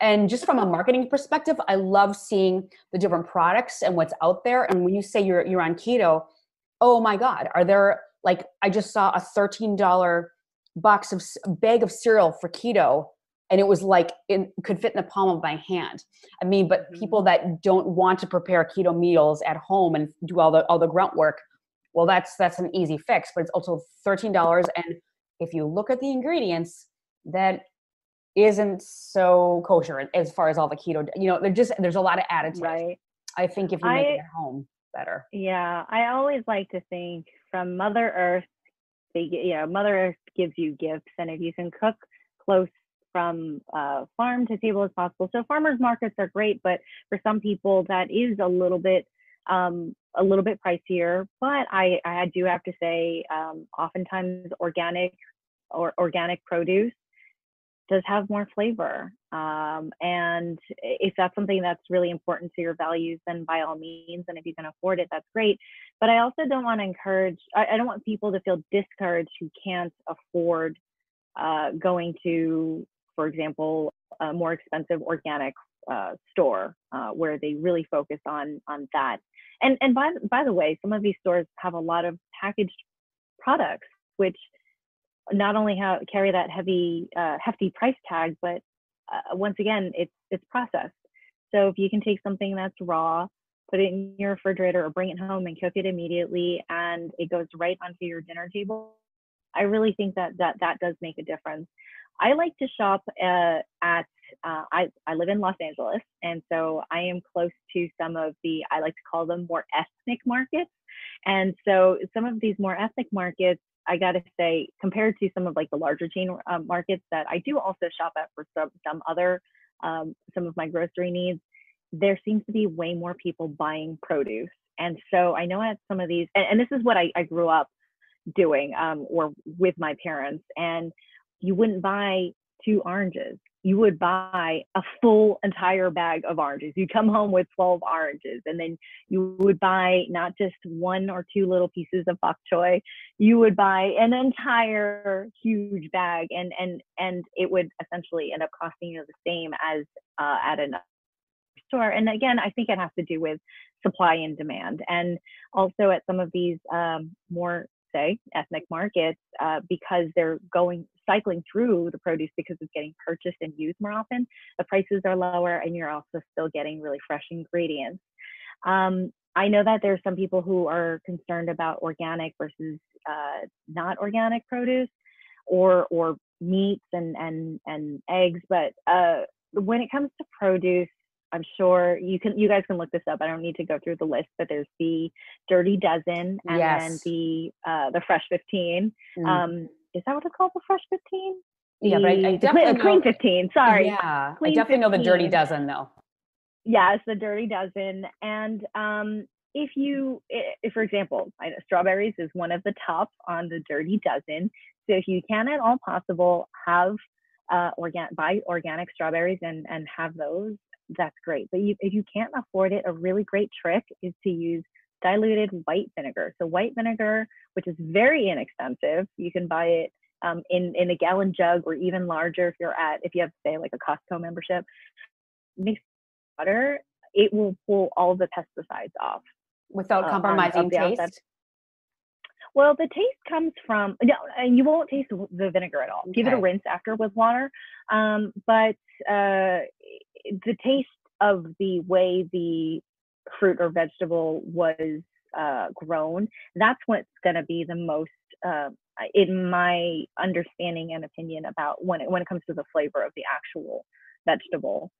And just from a marketing perspective, I love seeing the different products and what's out there. And when you say you're you're on keto, oh my God, are there like I just saw a $13 box of bag of cereal for keto and it was like it could fit in the palm of my hand. I mean, but mm-hmm. people that don't want to prepare keto meals at home and do all the all the grunt work, well, that's that's an easy fix. But it's also thirteen dollars, and if you look at the ingredients, that isn't so kosher as far as all the keto. You know, there's just there's a lot of additives. Right. I think if you make I, it at home, better. Yeah, I always like to think from Mother Earth. They, you know, Mother Earth gives you gifts, and if you can cook close from uh, farm to table as possible. So farmers markets are great, but for some people that is a little bit um, a little bit pricier. But I, I do have to say, um, oftentimes organic or organic produce does have more flavor. Um, and if that's something that's really important to your values, then by all means, and if you can afford it, that's great. But I also don't want to encourage, I, I don't want people to feel discouraged who can't afford uh, going to for example, a more expensive organic uh, store uh, where they really focus on on that. And and by by the way, some of these stores have a lot of packaged products, which not only have carry that heavy uh, hefty price tag, but uh, once again, it's it's processed. So if you can take something that's raw, put it in your refrigerator or bring it home and cook it immediately, and it goes right onto your dinner table. I really think that that that does make a difference. I like to shop uh, at, uh, I, I live in Los Angeles, and so I am close to some of the, I like to call them more ethnic markets. And so some of these more ethnic markets, I got to say, compared to some of like the larger chain uh, markets that I do also shop at for some, some other, um, some of my grocery needs, there seems to be way more people buying produce. And so I know at some of these, and, and this is what I, I grew up doing um, or with my parents. And you wouldn't buy two oranges. You would buy a full entire bag of oranges. You'd come home with 12 oranges, and then you would buy not just one or two little pieces of bok choy. You would buy an entire huge bag, and and and it would essentially end up costing you the same as uh, at another store. And again, I think it has to do with supply and demand, and also at some of these um, more say ethnic markets uh, because they're going cycling through the produce because it's getting purchased and used more often, the prices are lower and you're also still getting really fresh ingredients. Um, I know that there's some people who are concerned about organic versus uh, not organic produce or or meats and and and eggs, but uh, when it comes to produce, I'm sure you can you guys can look this up. I don't need to go through the list, but there's the Dirty Dozen and yes. then the uh, the Fresh 15. Mm. Um, is that what it's called? The Fresh 15? Yeah, but I, I definitely the Clean 15. Sorry. Yeah, clean I definitely 15. know the Dirty Dozen though. Yes, the Dirty Dozen, and um, if you, if for example, I know strawberries is one of the top on the Dirty Dozen. So if you can at all possible have uh, organ buy organic strawberries and and have those, that's great. But you, if you can't afford it, a really great trick is to use diluted white vinegar. So white vinegar, which is very inexpensive, you can buy it um, in in a gallon jug or even larger if you're at if you have say like a Costco membership. Mix water, it will pull all the pesticides off without uh, compromising taste. Outside. Well, the taste comes from no, you won't taste the vinegar at all. Okay. Give it a rinse after with water, um, but uh, the taste of the way the fruit or vegetable was uh, grown, that's what's going to be the most, uh, in my understanding and opinion, about when it when it comes to the flavor of the actual vegetable.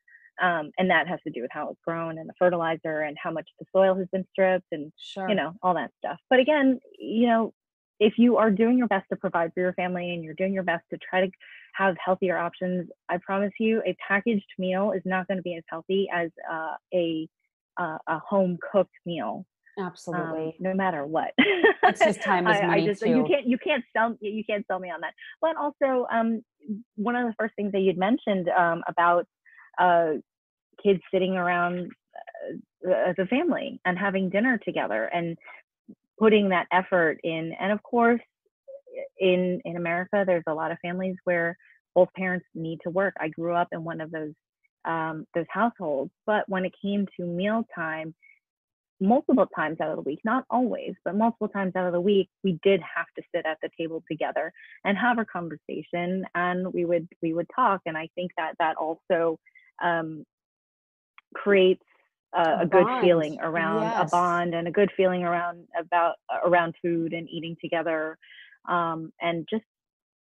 Um, and that has to do with how it's grown and the fertilizer and how much the soil has been stripped and sure. you know all that stuff but again you know if you are doing your best to provide for your family and you're doing your best to try to have healthier options i promise you a packaged meal is not going to be as healthy as uh, a uh, a home cooked meal absolutely. um, no matter what. It's just time is money I, I just, too. you can't you can't sell you can't sell me on that. But also um, one of the first things that you'd mentioned um, about uh, kids sitting around uh, as a family and having dinner together and putting that effort in and of course in in america there's a lot of families where both parents need to work. I grew up in one of those um, those households but when it came to mealtime multiple times out of the week not always but multiple times out of the week we did have to sit at the table together and have a conversation and we would we would talk and i think that that also um, creates a, a good feeling around yes. a bond and a good feeling around about around food and eating together um, and just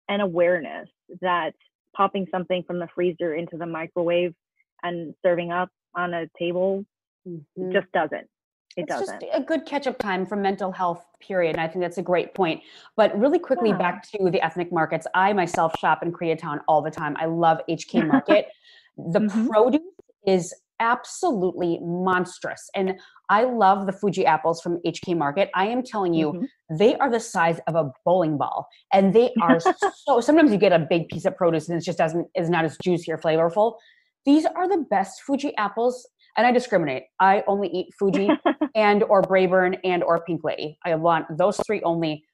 an awareness that popping something from the freezer into the microwave and serving up on a table mm-hmm. just doesn't it it's doesn't. just a good catch-up time for mental health period and i think that's a great point but really quickly yeah. back to the ethnic markets i myself shop in koreatown all the time i love hk market the mm-hmm. produce is absolutely monstrous. And I love the Fuji apples from HK Market. I am telling you, mm-hmm. they are the size of a bowling ball. And they are so sometimes you get a big piece of produce and it just doesn't is not as juicy or flavorful. These are the best Fuji apples. And I discriminate. I only eat Fuji and or Braeburn and or Pink Lady. I want those three only.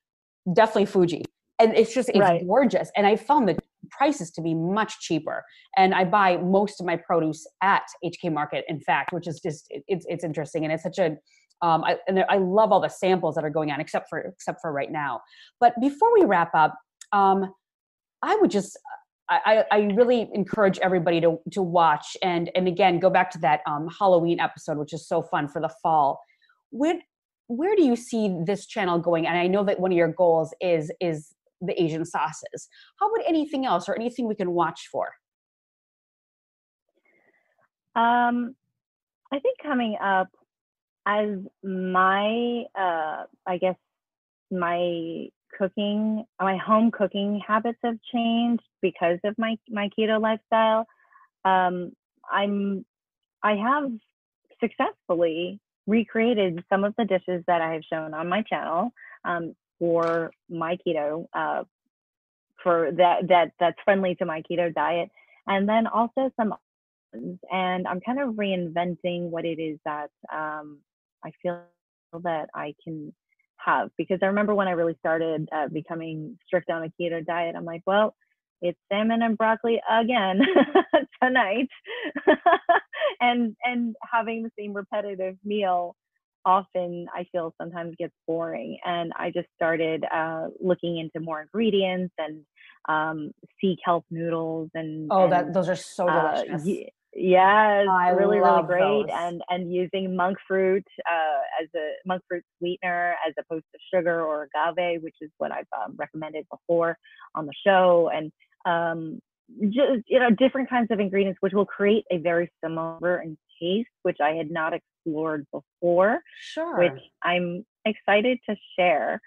Definitely Fuji and it's just it's right. gorgeous and i found the prices to be much cheaper and i buy most of my produce at hk market in fact which is just it, it's it's interesting and it's such a um, I, and I love all the samples that are going on, except for except for right now. But before we wrap up, um, I would just I, I, really encourage everybody to to watch and and again go back to that um, Halloween episode, which is so fun for the fall. Where where do you see this channel going? And I know that one of your goals is is the Asian sauces. How about anything else or anything we can watch for? Um, I think coming up as my, uh, I guess, my cooking, my home cooking habits have changed because of my my keto lifestyle. Um, I'm, I have successfully recreated some of the dishes that I have shown on my channel. Um, for my keto uh, for that that that's friendly to my keto diet. And then also some and i'm kind of reinventing what it is that um, i feel that i can have. Because i remember when i really started uh, becoming strict on a keto diet i'm like well it's salmon and broccoli again tonight. And and having the same repetitive meal often I feel sometimes gets boring. And I just started uh, looking into more ingredients and um, sea kelp noodles and oh, and, that those are so uh, delicious. Uh, yes, I really really great. Those. And and using monk fruit uh, as a monk fruit sweetener as opposed to sugar or agave, which is what I've um, recommended before on the show. And um, just you know different kinds of ingredients which will create a very similar in taste which i had not explored before sure. Which i'm excited to share.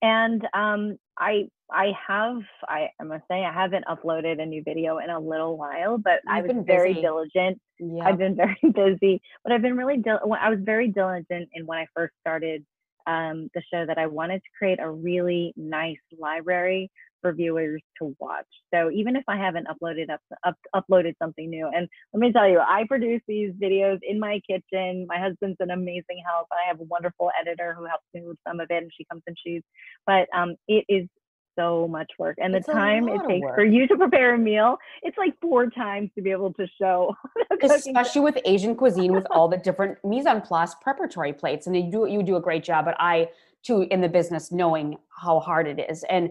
And um, i i have i i must say i haven't uploaded a new video in a little while but You've i was very diligent. Yep. i've been very busy but i've been really dil- i was very diligent in when i first started um, the show that i wanted to create a really nice library for viewers to watch. So even if I haven't uploaded up, up uploaded something new, and let me tell you, I produce these videos in my kitchen. My husband's an amazing help. I have a wonderful editor who helps me with some of it, and she comes and shoots. But um, it is so much work and the time it takes for you to prepare a meal it's like four times to be able to show especially with asian cuisine with all the different mise en place preparatory plates and you do you do a great job but i too in the business knowing how hard it is and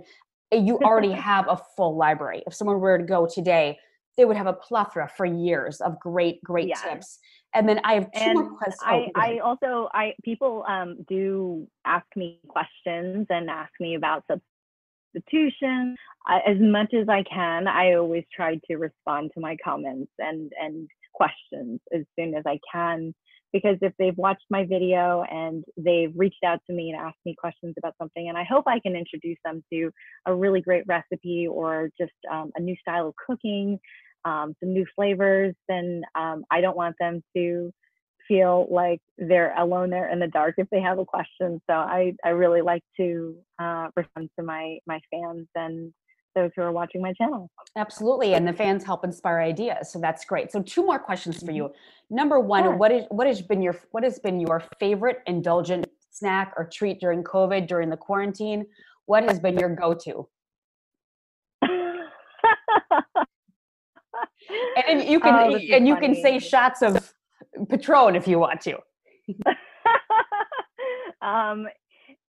you already have a full library if someone were to go today they would have a plethora for years of great great yeah. tips and then I have two and more questions. Oh, I, I also I people um, do ask me questions and ask me about institution. I, as much as I can, I always try to respond to my comments and and questions as soon as I can because if they've watched my video and they've reached out to me and asked me questions about something and i hope i can introduce them to a really great recipe or just um, a new style of cooking um, some new flavors then um, i don't want them to feel like they're alone there in the dark if they have a question. So I, I really like to uh, respond to my my fans and those who are watching my channel. Absolutely, and the fans help inspire ideas, so that's great. So two more questions for you. Mm-hmm. Number one, sure. what is what has been your what has been your favorite indulgent snack or treat during COVID during the quarantine? What has been your go-to? and you can oh, and you funny. can say shots of Patron if you want to. um,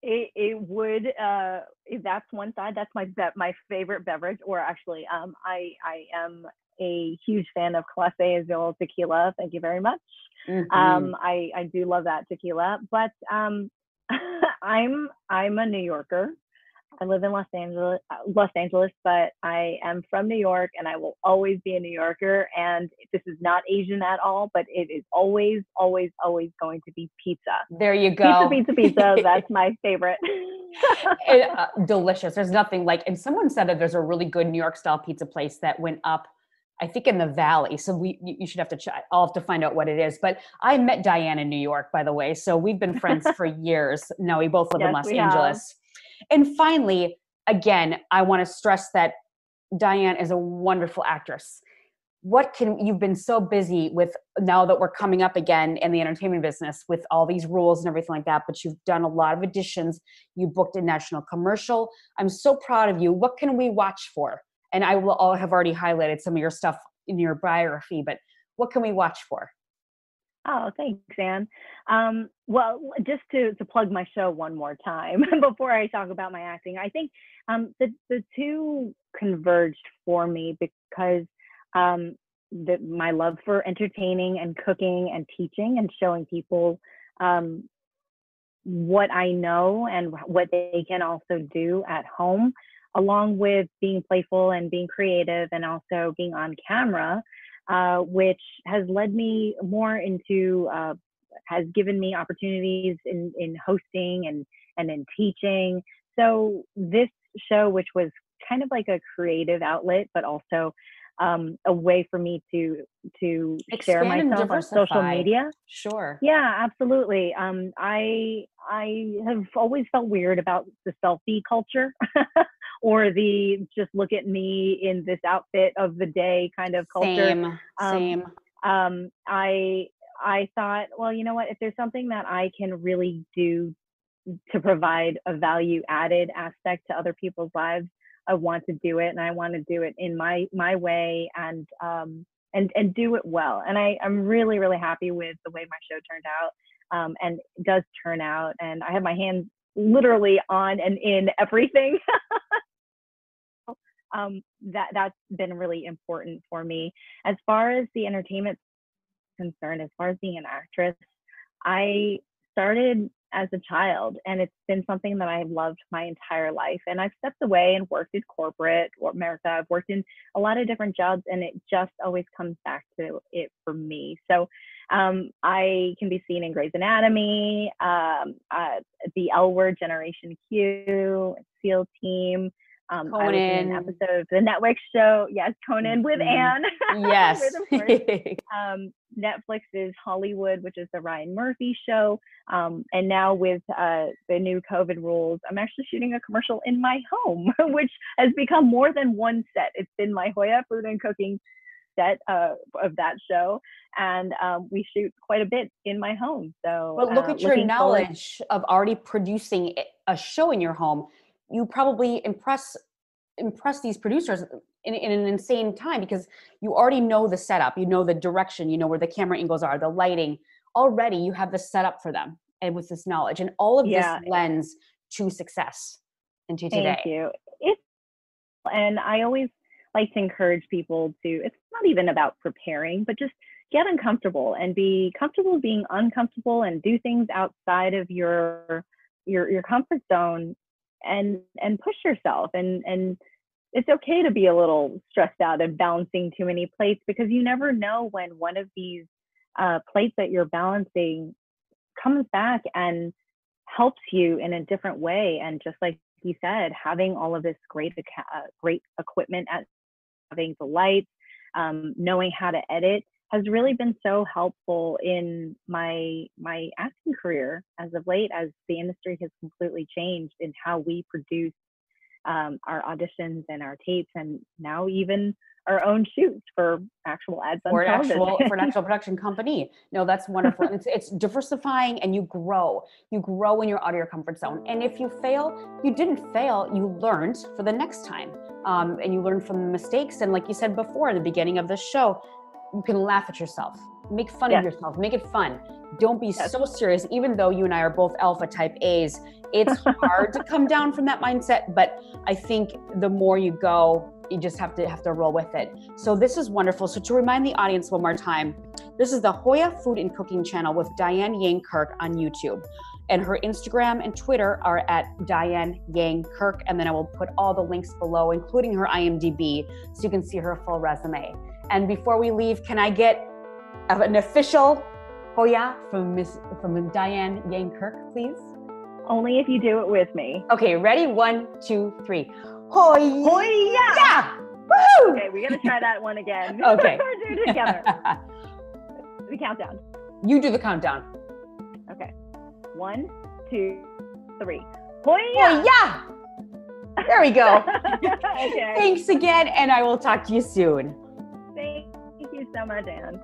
it, it would uh, that's one side. That's my be- my favorite beverage. Or actually, um, I I am a huge fan of Clase Azul tequila. Thank you very much. Mm-hmm. Um, I I do love that tequila, but um, I'm I'm a New Yorker, I live in Los Angeles, uh, Los Angeles, but I am from New York and I will always be a New Yorker. And this is not Asian at all, but it is always, always, always going to be pizza. There you go. Pizza, pizza, pizza. That's my favorite. it, uh, delicious. There's nothing like, and someone said that there's a really good New York style pizza place that went up I think in the valley. So we you should have to check. I'll have to find out what it is. But I met Diane in New York, by the way. So we've been friends for years. No, we both live yes, in Los Angeles. And finally, again, I want to stress that Diane is a wonderful actress. What can you've been so busy with now that we're coming up again in the entertainment business with all these rules and everything like that, but you've done a lot of additions. You booked a national commercial. I'm so proud of you. What can we watch for? And I will all have already highlighted some of your stuff in your biography, but what can we watch for? Oh, thanks, Anne. Um, well, just to, to plug my show one more time before I talk about my acting, I think um, the, the two converged for me because um, the, my love for entertaining and cooking and teaching and showing people um, what I know and what they can also do at home, along with being playful and being creative and also being on camera uh, which has led me more into, uh, has given me opportunities in, in hosting and, and in teaching. So this show, which was kind of like a creative outlet, but also um, a way for me to to Expand share myself on social media. Sure. Yeah, absolutely. Um, I I have always felt weird about the selfie culture. or the just look at me in this outfit of the day kind of culture. Same, um, same. Um, I I thought, well, you know what? If there's something that I can really do to provide a value added aspect to other people's lives, I want to do it, and I want to do it in my my way and um, and and do it well. And I I'm really really happy with the way my show turned out. Um, and does turn out, and I have my hands literally on and in everything. um, that that's been really important for me. As far as the entertainment concerned, as far as being an actress, I started as a child and it's been something that I've loved my entire life. And I've stepped away and worked in corporate or America. I've worked in a lot of different jobs and it just always comes back to it for me. So um, I can be seen in Grey's Anatomy, um, uh, the L Word Generation Q, SEAL Team, Um, I was in an episode of the Netflix show, yes, Conan with mm-hmm. Anne. Yes. with, um, Netflix's Hollywood, which is the Ryan Murphy show. Um, and now with uh, the new COVID rules, I'm actually shooting a commercial in my home, which has become more than one set. It's been my HOIA Food and Cooking set uh, of that show, and um, we shoot quite a bit in my home. So, but look uh, at your knowledge forward. of already producing a show in your home. You probably impress impress these producers in, in, an insane time because you already know the setup, you know the direction, you know where the camera angles are, the lighting. Already, you have the setup for them, and with this knowledge, and all of yeah. this lends to success into today. Thank you. It's and I always like to encourage people to, it's not even about preparing, but just get uncomfortable and be comfortable being uncomfortable and do things outside of your your your comfort zone and and push yourself. And and it's okay to be a little stressed out and balancing too many plates because you never know when one of these uh, plates that you're balancing comes back and helps you in a different way. And just like you said having all of this great uh, great equipment at having the lights, um, knowing how to edit has really been so helpful in my my acting career as of late as the industry has completely changed in how we produce um, our auditions and our tapes and now even our own shoots for actual ads on for television. Actual, for an actual production company. No, that's wonderful. it's, it's diversifying and you grow. You grow when you're out of your comfort zone. And if you fail, you didn't fail. You learned for the next time um, and you learn from the mistakes. And like you said before in the beginning of the show, you can laugh at yourself, make fun yes. of yourself, make it fun. Don't be yes. so serious. Even though you and I are both alpha type A's, it's hard to come down from that mindset. But I think the more you go, you just have to have to roll with it. So this is wonderful. So to remind the audience one more time, this is the HOIA Food and Cooking channel with Diane Yang Kirk on YouTube and her Instagram and Twitter are at Diane Yang Kirk. And then I will put all the links below, including her IMDb, so you can see her full resume. And before we leave, can I get an official HOIA from Miss from Diane Yang Kirk, please? Only if you do it with me. Okay, ready? One, two, three. Hoya! Hoya! Yeah! Woo! Okay, we're gonna try that one again. Okay. we're doing it together. the countdown. You do the countdown. Okay. One, two, three. Hoya! Hoya! There we go. okay. Thanks again, and I will talk to you soon. Thank you so much, Anne.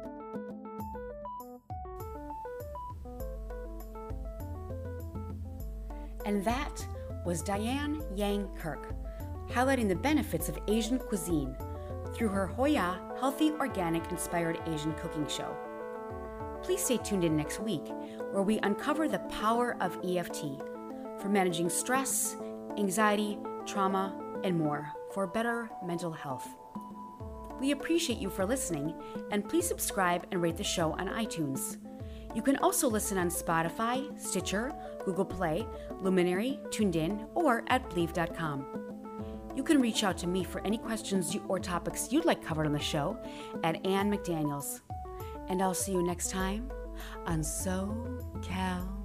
And that was Diane Yang Kirk, highlighting the benefits of Asian cuisine through her HOIA Healthy Organic Inspired Asian Cooking Show. Please stay tuned in next week where we uncover the power of EFT for managing stress, anxiety, trauma, and more for better mental health. We appreciate you for listening, and please subscribe and rate the show on iTunes. You can also listen on Spotify, Stitcher, Google Play, Luminary, TuneIn, or at Bleav.com. You can reach out to me for any questions or topics you'd like covered on the show at Anne McDaniels. And I'll see you next time on So Cal